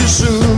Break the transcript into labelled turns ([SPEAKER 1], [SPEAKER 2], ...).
[SPEAKER 1] you soon.